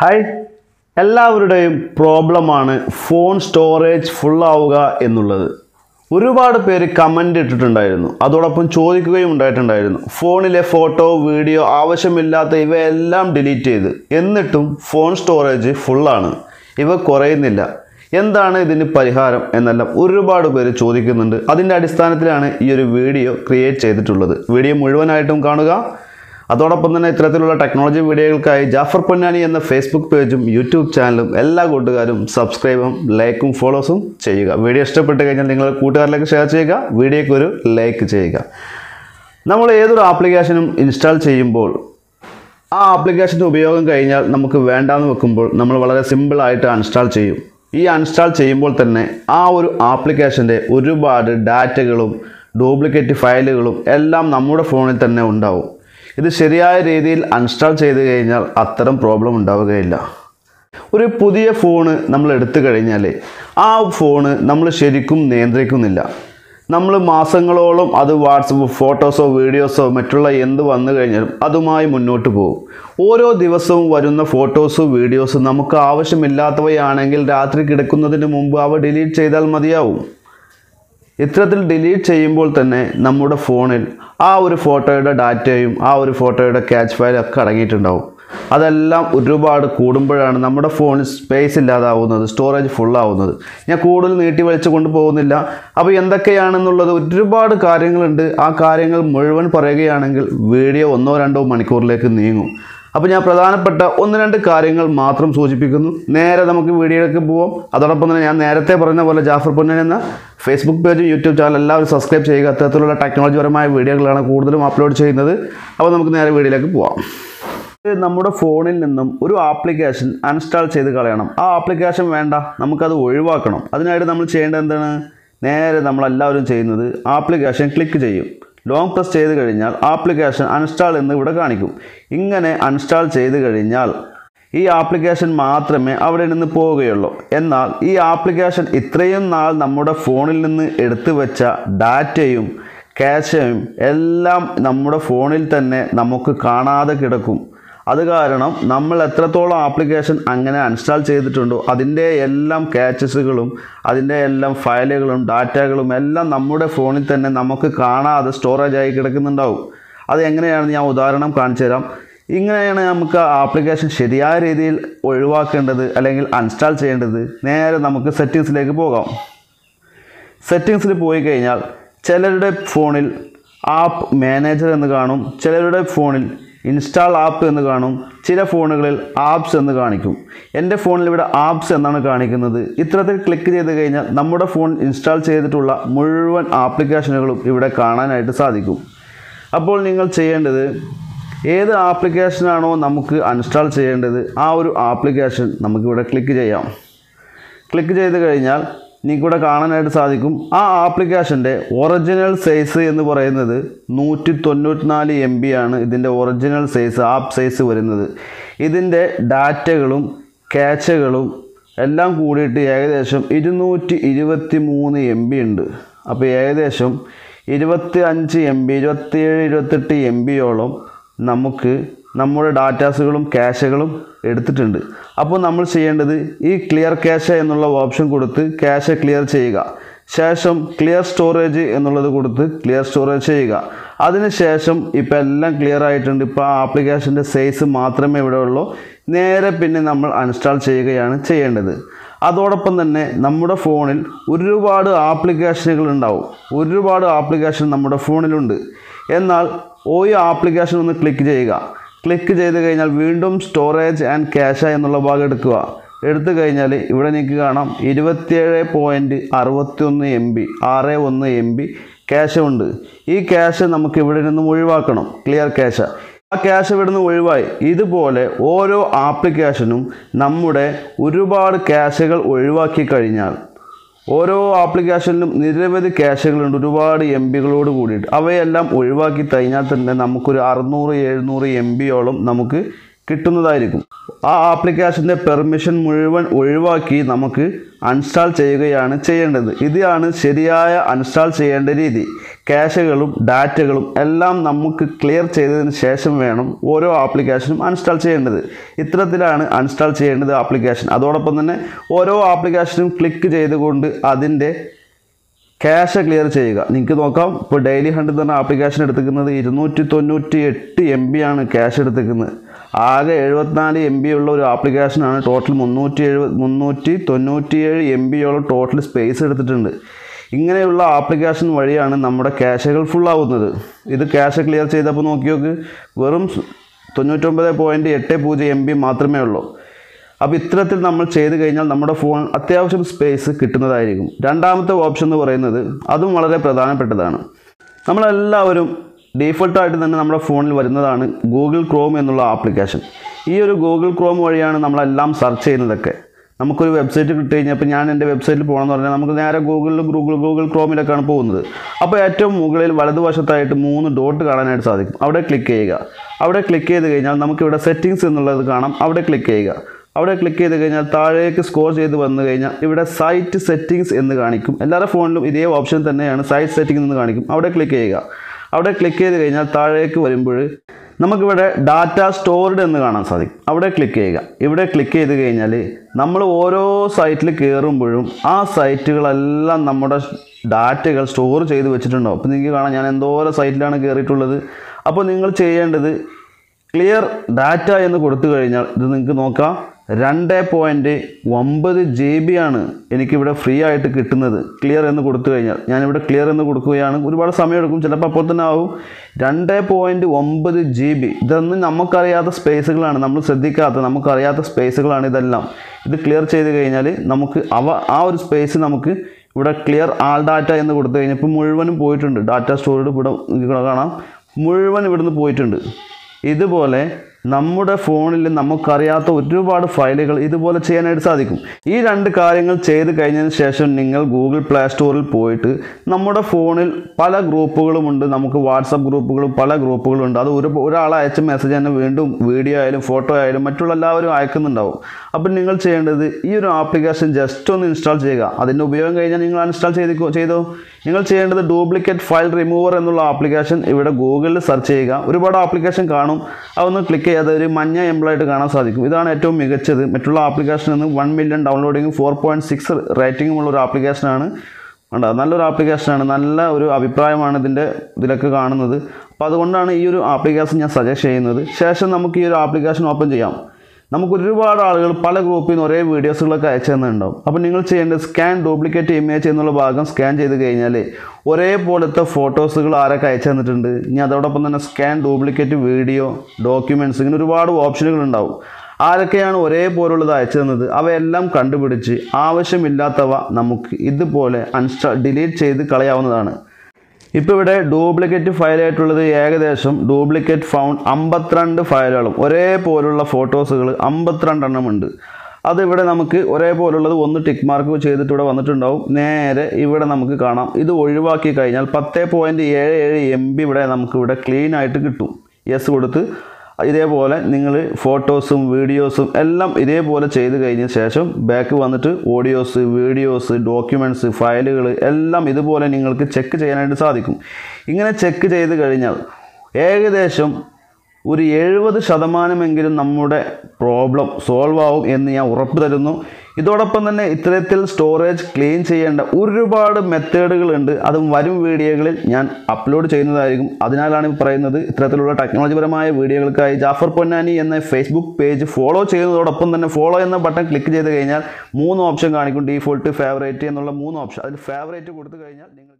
Hi എല്ലാവരുടെയും പ്രോബ്ലമാണ് phone storage full ആവുക എന്നുള്ളത്. ഒരുപാട് പേര് കമന്റ് ഇട്ടിട്ടുണ്ടായിരുന്നു. അതോടൊപ്പം ചോദിക്കുകയും ഉണ്ടായിട്ടുണ്ടായിരുന്നു. ഫോണിലെ ഫോട്ടോ വീഡിയോ ആവശ്യമില്ലാത്ത ഇവയെല്ലാം ഡിലീറ്റ് ചെയ്ത്. എന്നിട്ടും ഫോൺ സ്റ്റോറേജ് ഫുള്ളാണ്. ഇവ കുറയുന്നില്ല. എന്താണ് ഇതിന് പരിഹാരം എന്നെല്ലാം ഒരുപാട് പേര് ചോദിക്കുന്നുണ്ട്. അതിന്റെ അടിസ്ഥാനത്തിലാണ് ഈ ഒരു വീഡിയോ ക്രിയേറ്റ് ചെയ്തിട്ടുള്ളത്. വീഡിയോ മുഴുവനായിട്ടും കാണുക. അതോടൊപ്പം തന്നെ ഇത്തരത്തിലുള്ള ടെക്നോളജി വീഡിയോകൾക്കായി ജാഫർ പൊന്നാനി എന്ന ഫേസ്ബുക്ക് പേജും യൂട്യൂബ് ചാനലും എല്ലാ കൂട്ടുകാരും സബ്സ്ക്രൈബും ലൈക്കും ഫോളോസും ചെയ്യുക. വീഡിയോ ഇഷ്ടപ്പെട്ട് കഴിഞ്ഞാൽ നിങ്ങൾ കൂട്ടുകാരിലേക്ക് ഷെയർ ചെയ്യുക വീഡിയോയ്ക്ക് ഒരു ലൈക്ക് ചെയ്യുക. നമ്മൾ ഏതൊരു ആപ്ലിക്കേഷനും ഇൻസ്റ്റാൾ ചെയ്യുമ്പോൾ ആ ആപ്ലിക്കേഷന്റെ ഉപയോഗം കഴിഞ്ഞാൽ നമുക്ക് വേണ്ടാന്ന് വെക്കുമ്പോൾ നമ്മൾ വളരെ സിമ്പിളായിട്ട് അൺസ്റ്റാൾ ചെയ്യും. ഈ അൺസ്റ്റാൾ ചെയ്യുമ്പോൾ തന്നെ ആ ഒരു ആപ്ലിക്കേഷന്റെ ഒരുപാട് ഡാറ്റകളും ഡ്യൂപ്ലിക്കേറ്റ് ഫയലുകളും എല്ലാം നമ്മുടെ ഫോണിൽ തന്നെ ഉണ്ടാവും. ഇത് ശരിയായ രീതിയിൽ അൺസ്റ്റാൾ ചെയ്ത് കഴിഞ്ഞാൽ അത്തരം പ്രോബ്ലം ഉണ്ടാവുകയില്ല. ഒരു പുതിയ ഫോണ് നമ്മൾ എടുത്തു കഴിഞ്ഞാൽ ആ ഫോണ് നമ്മൾ ശരിക്കും നിയന്ത്രിക്കുന്നില്ല. നമ്മൾ മാസങ്ങളോളം അത് വാട്സപ്പ് ഫോട്ടോസോ വീഡിയോസോ മറ്റുള്ള എന്ത് വന്നു കഴിഞ്ഞാലും അതുമായി മുന്നോട്ട് പോകും. ഓരോ ദിവസവും വരുന്ന ഫോട്ടോസ് വീഡിയോസ് നമുക്ക് ആവശ്യമില്ലാത്തവയാണെങ്കിൽ രാത്രി കിടക്കുന്നതിന് മുമ്പ് അവ ഡിലീറ്റ് ചെയ്താൽ മതിയാവും. ഇത്തരത്തിൽ ഡിലീറ്റ് ചെയ്യുമ്പോൾ തന്നെ നമ്മുടെ ഫോണിൽ ആ ഒരു ഫോട്ടോയുടെ ഡാറ്റയും ആ ഒരു ഫോട്ടോയുടെ ക്യാച്ച് ഫയലും ഒക്കെ അടങ്ങിയിട്ടുണ്ടാവും. അതെല്ലാം ഒരുപാട് കൂടുമ്പോഴാണ് നമ്മുടെ ഫോണിൽ സ്പേസ് ഇല്ലാതാവുന്നത് സ്റ്റോറേജ് ഫുള്ളാവുന്നത് ഞാൻ കൂടുതൽ നീട്ടി വലിച്ചു കൊണ്ടുപോകുന്നില്ല അപ്പോൾ എന്തൊക്കെയാണെന്നുള്ളത് ഒരുപാട് കാര്യങ്ങളുണ്ട്. ആ കാര്യങ്ങൾ മുഴുവൻ പറയുകയാണെങ്കിൽ വീഡിയോ ഒന്നോ രണ്ടോ മണിക്കൂറിലേക്ക് നീങ്ങും. അപ്പോൾ ഞാൻ പ്രധാനപ്പെട്ട ഒന്ന് രണ്ട് കാര്യങ്ങൾ മാത്രം സൂചിപ്പിക്കുന്നു. നേരെ നമുക്ക് വീഡിയോയിലേക്ക് പോവാം. അതോടൊപ്പം തന്നെ ഞാൻ നേരത്തെ പറഞ്ഞ പോലെ ജാഫർ പൊന്നൻ എന്ന ഫേസ്ബുക്ക് പേജും യൂട്യൂബ് ചാനൽ എല്ലാവരും സബ്സ്ക്രൈബ് ചെയ്യുക. അത്തരത്തിലുള്ള ടെക്നോളജിപരമായ വീഡിയോകളാണ് കൂടുതലും അപ്ലോഡ് ചെയ്യുന്നത്. അപ്പോൾ നമുക്ക് നേരെ വീഡിയോയിലേക്ക് പോവാം. നമ്മുടെ ഫോണിൽ നിന്നും ഒരു ആപ്ലിക്കേഷൻ അൺസ്റ്റാൾ ചെയ്ത് കളയണം. ആ ആപ്ലിക്കേഷൻ വേണ്ട. നമുക്കത് ഒഴിവാക്കണം. അതിനായിട്ട് നമ്മൾ ചെയ്യേണ്ടത് എന്താണ്? നേരെ നമ്മളെല്ലാവരും ചെയ്യുന്നത് ആപ്ലിക്കേഷൻ ക്ലിക്ക് ചെയ്യും. ലോങ് പ്രസ് ചെയ്ത് കഴിഞ്ഞാൽ ആപ്ലിക്കേഷൻ അൺസ്റ്റാൾ എന്ന് ഇവിടെ കാണിക്കും. ഇങ്ങനെ അൺസ്റ്റാൾ ചെയ്ത് കഴിഞ്ഞാൽ ഈ ആപ്ലിക്കേഷൻ മാത്രമേ അവിടെ നിന്ന് പോവുകയുള്ളൂ. എന്നാൽ ഈ ആപ്ലിക്കേഷൻ ഇത്രയും നാൾ നമ്മുടെ ഫോണിൽ നിന്ന് എടുത്തു വെച്ച ഡാറ്റയും ക്യാഷയും എല്ലാം നമ്മുടെ ഫോണിൽ തന്നെ നമുക്ക് കാണാതെ കിടക്കും. അത് കാരണം നമ്മൾ എത്രത്തോളം ആപ്ലിക്കേഷൻ അങ്ങനെ അൺസ്റ്റാൾ ചെയ്തിട്ടുണ്ടോ അതിന്റെ എല്ലാം ക്യാച്ചസുകളും അതിന്റെ എല്ലാം ഫയലുകളും ഡാറ്റകളും എല്ലാം നമ്മുടെ ഫോണിൽ തന്നെ നമുക്ക് കാണാതെ സ്റ്റോറേജ് ആയി കിടക്കുന്നുണ്ടാവും. അത് എങ്ങനെയാണെന്ന് ഞാൻ ഉദാഹരണം കാണിച്ചു തരാം. ഇങ്ങനെയാണ് നമുക്ക് ആപ്ലിക്കേഷൻ ശരിയായ രീതിയിൽ ഒഴിവാക്കേണ്ടത് അല്ലെങ്കിൽ അൺസ്റ്റാൾ ചെയ്യേണ്ടത്. നേരെ നമുക്ക് സെറ്റിങ്സിലേക്ക് പോകാം. സെറ്റിങ്സിൽ പോയി കഴിഞ്ഞാൽ ചിലരുടെ ഫോണിൽ ആപ്പ് മാനേജർ എന്ന് കാണും ചിലരുടെ ഫോണിൽ ഇൻസ്റ്റാൾ ആപ്പ് എന്ന് കാണും. ചില ഫോണുകളിൽ ആപ്സ് എന്ന് കാണിക്കും. എന്റെ ഫോണിൽ ഇവിടെ ആപ്സ് എന്നാണ് കാണിക്കുന്നത്. ഇത്തരത്തിൽ ക്ലിക്ക് ചെയ്ത് കഴിഞ്ഞാൽ നമ്മുടെ ഫോൺ ഇൻസ്റ്റാൾ ചെയ്തിട്ടുള്ള മുഴുവൻ ആപ്ലിക്കേഷനുകളും ഇവിടെ കാണാനായിട്ട് സാധിക്കും. അപ്പോൾ നിങ്ങൾ ചെയ്യേണ്ടത് ഏത് ആപ്ലിക്കേഷനാണോ നമുക്ക് അൺസ്റ്റാൾ ചെയ്യേണ്ടത് ആ ഒരു ആപ്ലിക്കേഷൻ നമുക്കിവിടെ ക്ലിക്ക് ചെയ്യാം. ക്ലിക്ക് ചെയ്ത് കഴിഞ്ഞാൽ നിങ്ങൾക്കിവിടെ കാണാനായിട്ട് സാധിക്കും. ആ ആപ്ലിക്കേഷന്റെ ഒറിജിനൽ സൈസ് എന്ന് പറയുന്നത് നൂറ്റി തൊണ്ണൂറ്റിനാല് എം ബി ആണ് ഇതിന്റെ ഒറിജിനൽ സൈസ് ആപ്പ് സൈസ് വരുന്നത്. ഇതിന്റെ ഡാറ്റകളും ക്യാച്ചുകളും എല്ലാം കൂടിയിട്ട് ഏകദേശം ഇരുന്നൂറ്റി ഇരുപത്തി മൂന്ന് എം ബി ഉണ്ട്. അപ്പോൾ ഏകദേശം ഇരുപത്തി അഞ്ച് എം ബി ഇരുപത്തിയേഴ് ഇരുപത്തെട്ട് എം ബിയോളം നമുക്ക് നമ്മുടെ ഡാറ്റാസുകളും ക്യാഷുകളും എടുത്തിട്ടുണ്ട്. അപ്പോൾ നമ്മൾ ചെയ്യേണ്ടത് ഈ ക്ലിയർ ക്യാഷ് എന്നുള്ള ഓപ്ഷൻ കൊടുത്ത് ക്യാഷ് ക്ലിയർ ചെയ്യുക. ശേഷം ക്ലിയർ സ്റ്റോറേജ് എന്നുള്ളത് കൊടുത്ത് ക്ലിയർ സ്റ്റോറേജ് ചെയ്യുക. അതിനുശേഷം ഇപ്പോൾ എല്ലാം ക്ലിയർ ആയിട്ടുണ്ട്. ഇപ്പോൾ ആ ആപ്ലിക്കേഷന്റെ സൈസ് മാത്രമേ ഇവിടെ ഉള്ളൂ. നേരെ പിന്നെ നമ്മൾ അൺസ്റ്റാൾ ചെയ്യുകയാണ് ചെയ്യേണ്ടത്. അതോടൊപ്പം തന്നെ നമ്മുടെ ഫോണിൽ ഒരുപാട് ആപ്ലിക്കേഷനുകൾ ഉണ്ടാവും. ഒരുപാട് ആപ്ലിക്കേഷൻ നമ്മുടെ ഫോണിലുണ്ട്. എന്നാൽ ഓരോ ആപ്ലിക്കേഷൻ ഒന്ന് ക്ലിക്ക് ചെയ്യുക. ക്ലിക്ക് ചെയ്ത് കഴിഞ്ഞാൽ വീണ്ടും സ്റ്റോറേജ് ആൻഡ് ക്യാഷ എന്നുള്ള ഭാഗം എടുക്കുക. എടുത്തു കഴിഞ്ഞാൽ ഇവിടെ നിങ്ങൾക്ക് കാണാം ഇരുപത്തിയേഴ് പോയിന്റ് അറുപത്തിയൊന്ന് എം ബി ആറ് ഒന്ന് എം ബി ക്യാഷ് ഉണ്ട്. ഈ ക്യാഷ് നമുക്ക് ഇവിടെ നിന്നും ഒഴിവാക്കണം. ക്ലിയർ ക്യാഷ് ആ ക്യാഷ് ഇവിടെ നിന്ന് ഒഴിവായി. ഇതുപോലെ ഓരോ ആപ്ലിക്കേഷനും നമ്മുടെ ഒരുപാട് ക്യാഷുകൾ ഒഴിവാക്കി കഴിഞ്ഞാൽ ഓരോ ആപ്ലിക്കേഷനിലും നിരവധി ക്യാഷുകളുണ്ട് ഒരുപാട് എം ബികളോട് കൂടിയിട്ട്. അവയെല്ലാം ഒഴിവാക്കി കഴിഞ്ഞാൽ തന്നെ നമുക്കൊരു അറുന്നൂറ് എഴുന്നൂറ് എം ബിയോളം നമുക്ക് കിട്ടുന്നതായിരിക്കും. ആ ആപ്ലിക്കേഷന്റെ പെർമിഷൻ മുഴുവൻ ഒഴിവാക്കി നമുക്ക് അൺസ്റ്റാൾ ചെയ്യുകയാണ് ചെയ്യേണ്ടത്. ഇതാണ് ശരിയായ അൺസ്റ്റാൾ ചെയ്യേണ്ട രീതി. ക്യാഷുകളും ഡാറ്റകളും എല്ലാം നമുക്ക് ക്ലിയർ ചെയ്തതിന് ശേഷം വേണം ഓരോ ആപ്ലിക്കേഷനും അൺസ്റ്റാൾ ചെയ്യേണ്ടത്. ഇത്തരത്തിലാണ് അൺസ്റ്റാൾ ചെയ്യേണ്ടത് ആപ്ലിക്കേഷൻ അതോടൊപ്പം തന്നെ ഓരോ ആപ്ലിക്കേഷനും ക്ലിക്ക് ചെയ്തുകൊണ്ട് അതിന്റെ ക്യാഷ് ക്ലിയർ ചെയ്യുക. നിങ്ങൾക്ക് നോക്കാം ഇപ്പോൾ ഡെയിലി ഹണ്ട് തന്നെ ആപ്ലിക്കേഷൻ എടുത്തിരിക്കുന്നത് ഇരുന്നൂറ്റി തൊണ്ണൂറ്റി എട്ട് എം ബി ആണ് ക്യാഷ് എടുത്തിരിക്കുന്നത്. ആകെ എഴുപത്തിനാല് എം ബി ഉള്ള ഒരു ആപ്ലിക്കേഷനാണ് ടോട്ടൽ മുന്നൂറ്റി എഴുപത് മുന്നൂറ്റി തൊണ്ണൂറ്റിയേഴ് എം ബിയോളം ടോട്ടൽ സ്പേസ് എടുത്തിട്ടുണ്ട്. ഇങ്ങനെയുള്ള ആപ്ലിക്കേഷൻ വഴിയാണ് നമ്മുടെ ക്യാഷുകൾ ഫുൾ ആവുന്നത് ഇത് ക്യാഷ് ക്ലിയർ ചെയ്തപ്പോൾ നോക്കി നോക്ക് വെറും തൊണ്ണൂറ്റൊമ്പത് പോയിന്റ് എട്ട് പൂജ്യം എം ബി മാത്രമേ ഉള്ളൂ. അപ്പോൾ ഇത്തരത്തിൽ നമ്മൾ ചെയ്ത് കഴിഞ്ഞാൽ നമ്മുടെ ഫോൺ അത്യാവശ്യം സ്പേസ് കിട്ടുന്നതായിരിക്കും. രണ്ടാമത്തെ ഓപ്ഷൻ എന്ന് പറയുന്നത് അതും വളരെ പ്രധാനപ്പെട്ടതാണ്. നമ്മളെല്ലാവരും ഡീഫോൾട്ടായിട്ട് തന്നെ നമ്മുടെ ഫോണിൽ വരുന്നതാണ് ഗൂഗിൾ ക്രോം എന്നുള്ള ആപ്ലിക്കേഷൻ. ഈ ഒരു ഗൂഗിൾ ക്രോം വഴിയാണ് നമ്മളെല്ലാം സെർച്ച് ചെയ്യുന്നതൊക്കെ. നമുക്കൊരു വെബ്സൈറ്റ് കിട്ടി കഴിഞ്ഞാൽ ഇപ്പോൾ ഞാൻ എന്റെ വെബ്സൈറ്റിൽ പോകണമെന്ന് പറഞ്ഞാൽ നമുക്ക് നേരെ ഗൂഗിളിൽ ഗൂഗിൾ ഗൂഗിൾ ക്രോമിലൊക്കെയാണ് പോകുന്നത്. അപ്പോൾ ഏറ്റവും മുകളിൽ വലതുവശത്തായിട്ട് മൂന്ന് ഡോട്ട് കാണാനായിട്ട് സാധിക്കും. അവിടെ ക്ലിക്ക് ചെയ്യുക. അവിടെ ക്ലിക്ക് ചെയ്ത് കഴിഞ്ഞാൽ നമുക്കിവിടെ സെറ്റിങ്സ് എന്നുള്ളത് കാണാം. അവിടെ ക്ലിക്ക് ചെയ്യുക. അവിടെ ക്ലിക്ക് ചെയ്ത് കഴിഞ്ഞാൽ താഴേക്ക് സ്കോർ ചെയ്ത് വന്നു കഴിഞ്ഞാൽ ഇവിടെ സൈറ്റ് സെറ്റിങ്സ് എന്ന് കാണിക്കും. എല്ലാവരുടെ ഫോണിലും ഇതേ ഓപ്ഷൻ തന്നെയാണ് സൈറ്റ് സെറ്റിങ്സ് എന്ന് കാണിക്കും. അവിടെ ക്ലിക്ക് ചെയ്യുക. അവിടെ ക്ലിക്ക് ചെയ്ത് കഴിഞ്ഞാൽ താഴേക്ക് വരുമ്പോൾ നമുക്കിവിടെ ഡാറ്റ സ്റ്റോർഡ് എന്ന് കാണാൻ സാധിക്കും. അവിടെ ക്ലിക്ക് ചെയ്യുക. ഇവിടെ ക്ലിക്ക് ചെയ്ത് കഴിഞ്ഞാൽ നമ്മൾ ഓരോ സൈറ്റിൽ കയറുമ്പോഴും ആ സൈറ്റുകളെല്ലാം നമ്മുടെ ഡാറ്റകൾ സ്റ്റോർ ചെയ്ത് വെച്ചിട്ടുണ്ടോ അപ്പോൾ നിങ്ങൾക്ക് കാണാം ഞാൻ എന്തോരം സൈറ്റിലാണ് കയറിയിട്ടുള്ളത് അപ്പോൾ നിങ്ങൾ ചെയ്യേണ്ടത് ക്ലിയർ ഡാറ്റ എന്ന് കൊടുത്തു കഴിഞ്ഞാൽ ഇത് നിങ്ങൾക്ക് നോക്കാം. രണ്ട് പോയിന്റ് ഒമ്പത് ജി ബി ആണ് എനിക്കിവിടെ ഫ്രീ ആയിട്ട് കിട്ടുന്നത്. ക്ലിയർ എന്ന് കൊടുത്തു കഴിഞ്ഞാൽ. ഞാനിവിടെ ക്ലിയർ എന്ന് കൊടുക്കുകയാണ്. ഒരുപാട് സമയമെടുക്കും. ചിലപ്പോൾ അപ്പോൾ തന്നെ ആവും. രണ്ട് പോയിന്റ് ഒമ്പത് ജി ബി ഇതൊന്നും നമുക്കറിയാത്ത സ്പേസുകളാണ് നമ്മൾ ശ്രദ്ധിക്കാത്ത നമുക്കറിയാത്ത സ്പേസുകളാണ് ഇതെല്ലാം. ഇത് ക്ലിയർ ചെയ്ത് കഴിഞ്ഞാൽ നമുക്ക് അവ ആ ഒരു സ്പേസ് നമുക്ക് ഇവിടെ ക്ലിയർ ആൾ ഡാറ്റ എന്ന് കൊടുത്തു കഴിഞ്ഞാൽ ഇപ്പോൾ മുഴുവനും പോയിട്ടുണ്ട്. ഡാറ്റ സ്റ്റോറേജ് ഇവിടെ ഇവിടെ കാണാം. മുഴുവൻ ഇവിടുന്ന് പോയിട്ടുണ്ട്. ഇതുപോലെ നമ്മുടെ ഫോണിൽ നമുക്കറിയാത്ത ഒരുപാട് ഫയലുകൾ ഇതുപോലെ ചെയ്യാനായിട്ട് സാധിക്കും. ഈ രണ്ട് കാര്യങ്ങൾ ചെയ്ത് കഴിഞ്ഞതിന് ശേഷം നിങ്ങൾ ഗൂഗിൾ പ്ലേ സ്റ്റോറിൽ പോയിട്ട് നമ്മുടെ ഫോണിൽ പല ഗ്രൂപ്പുകളുമുണ്ട് നമുക്ക് വാട്സപ്പ് ഗ്രൂപ്പുകളും പല ഗ്രൂപ്പുകളും ഉണ്ട്. അത് ഒരു ഒരാൾ അയച്ച മെസ്സേജ് തന്നെ വീണ്ടും വീഡിയോ ആയാലും ഫോട്ടോ ആയാലും മറ്റുള്ള എല്ലാവരും അയക്കുന്നുണ്ടാവും. അപ്പം നിങ്ങൾ ചെയ്യേണ്ടത് ഈ ഒരു ആപ്ലിക്കേഷൻ ജസ്റ്റ് ഒന്ന് ഇൻസ്റ്റാൾ ചെയ്യുക. അതിന്റെ ഉപയോഗം കഴിഞ്ഞാൽ നിങ്ങൾ അൺഇൻസ്റ്റാൾ ചെയ്തോ ചെയ്തോ? നിങ്ങൾ ചെയ്യേണ്ടത് ഡ്യൂപ്ലിക്കേറ്റ് ഫയൽ റിമൂവർ എന്നുള്ള ആപ്ലിക്കേഷൻ ഇവിടെ ഗൂഗിളിൽ സെർച്ച് ചെയ്യുക. ഒരുപാട് ആപ്ലിക്കേഷൻ കാണും. അതൊന്ന് ക്ലിക്ക് ചെയ്യാതെ ഒരു മഞ്ഞ എംപ്ലോയിട്ട് കാണാൻ സാധിക്കും. ഇതാണ് ഏറ്റവും മികച്ചത്. മറ്റുള്ള ആപ്ലിക്കേഷനിൽ നിന്ന് വൺ മില്യൺ ഡൗൺലോഡിങ്ങും ഫോർ പോയിന്റ് സിക്സ് റേറ്റിംഗും ഉള്ള ഒരു ആപ്ലിക്കേഷനാണ്. ഉണ്ട് നല്ലൊരു ആപ്ലിക്കേഷനാണ്. നല്ല ഒരു അഭിപ്രായമാണ് ഇതിന്റെ ഇതിലൊക്കെ കാണുന്നത്. അപ്പോൾ അതുകൊണ്ടാണ് ഈ ഒരു ആപ്ലിക്കേഷൻ ഞാൻ സജസ്റ്റ് ചെയ്യുന്നത്. ശേഷം നമുക്ക് ഈ ഒരു ആപ്ലിക്കേഷൻ ഓപ്പൺ ചെയ്യാം. നമുക്ക് ഒരുപാട് ആളുകൾ പല ഗ്രൂപ്പിൽ നിന്ന് ഒരേ വീഡിയോസുകളൊക്കെ അയച്ചു തന്നിട്ടുണ്ടാവും. അപ്പോൾ നിങ്ങൾ ചെയ്യേണ്ടത് സ്കാൻ ഡ്യൂപ്ലിക്കേറ്റ് ഇമേജ് എന്നുള്ള ഭാഗം സ്കാൻ ചെയ്ത് കഴിഞ്ഞാൽ ഒരേപോലത്തെ ഫോട്ടോസുകൾ ആരൊക്കെ അയച്ചു തന്നിട്ടുണ്ട്? ഇനി അതോടൊപ്പം തന്നെ സ്കാൻ ഡ്യൂപ്ലിക്കേറ്റ് വീഡിയോ ഡോക്യുമെന്റ്സ് ഇങ്ങനെ ഒരുപാട് ഓപ്ഷനുകൾ ഉണ്ടാവും. ആരൊക്കെയാണ് ഒരേപോലുള്ളത് അയച്ചു തന്നത്? അവയെല്ലാം കണ്ടുപിടിച്ച് ആവശ്യമില്ലാത്തവ നമുക്ക് ഇതുപോലെ അൺസ്റ്റാ ഡിലീറ്റ് ചെയ്ത് കളയാവുന്നതാണ്. ഇപ്പോൾ ഇവിടെ ഡ്യൂപ്ലിക്കേറ്റ് ഫയലായിട്ടുള്ളത് ഏകദേശം ഡ്യൂപ്ലിക്കേറ്റ് ഫൗണ്ട് അമ്പത്തിരണ്ട് ഫയലുകളും. ഒരേപോലുള്ള ഫോട്ടോസുകൾ അമ്പത്തിരണ്ടെണ്ണം ഉണ്ട്. അതിവിടെ നമുക്ക് ഒരേപോലുള്ളത് ഒന്ന് ടിക്ക് മാർക്ക് ചെയ്തിട്ട് ഇവിടെ വന്നിട്ടുണ്ടാവും. നേരെ ഇവിടെ നമുക്ക് കാണാം. ഇത് ഒഴിവാക്കി കഴിഞ്ഞാൽ പത്ത് പോയിന്റ് ഏഴ് ഏഴ് എം ബി ഇവിടെ നമുക്കിവിടെ ക്ലീൻ ആയിട്ട് കിട്ടും. യെസ് കൊടുത്ത് ഇതേപോലെ നിങ്ങൾ ഫോട്ടോസും വീഡിയോസും എല്ലാം ഇതേപോലെ ചെയ്ത് കഴിഞ്ഞ ശേഷം ബാക്ക് വന്നിട്ട് ഓഡിയോസ് വീഡിയോസ് ഡോക്യുമെന്റ്സ് ഫയലുകൾ എല്ലാം ഇതുപോലെ നിങ്ങൾക്ക് ചെക്ക് ചെയ്യാനായിട്ട് സാധിക്കും. ഇങ്ങനെ ചെക്ക് ചെയ്ത് കഴിഞ്ഞാൽ ഏകദേശം ഒരു എഴുപത് ശതമാനമെങ്കിലും നമ്മുടെ പ്രോബ്ലം സോൾവ് ആവും എന്ന് ഞാൻ ഉറപ്പ് തരുന്നു. ഇതോടൊപ്പം തന്നെ ഇത്തരത്തിൽ സ്റ്റോറേജ് ക്ലീൻ ചെയ്യേണ്ട ഒരുപാട് മെത്തേഡുകളുണ്ട്. അതും വരും വീഡിയോകളിൽ ഞാൻ അപ്ലോഡ് ചെയ്യുന്നതായിരിക്കും. അതിനാലാണ് പറയുന്നത്. ഇത്തരത്തിലുള്ള ടെക്നോളജിപരമായ വീഡിയോകൾക്കായി ജാഫർ പൊന്നാനി എന്ന ഫേസ്ബുക്ക് പേജ് ഫോളോ ചെയ്യുന്നതോടൊപ്പം തന്നെ ഫോളോ എന്ന ബട്ടൺ ക്ലിക്ക് ചെയ്ത് കഴിഞ്ഞാൽ മൂന്ന് ഓപ്ഷൻ കാണിക്കും. ഡീഫോൾട്ട് ഫേവറേറ്റ് എന്നുള്ള മൂന്ന് ഓപ്ഷൻ അതിൽ ഫേവറേറ്റ് കൊടുത്തു കഴിഞ്ഞാൽ നിങ്ങൾ